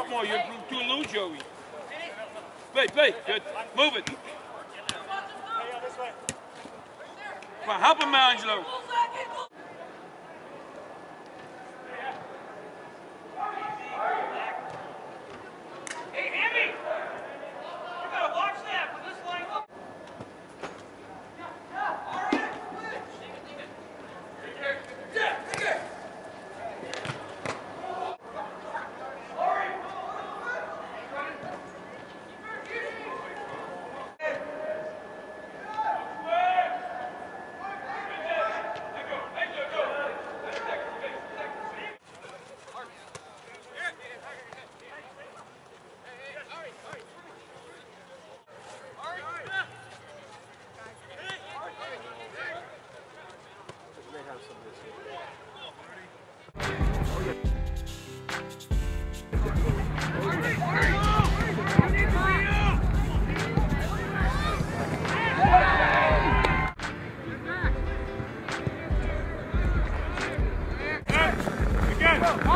Up more. You're too loose, Joey. Play, play. Good. Move it. Come on, help him, Angelo. Go, go.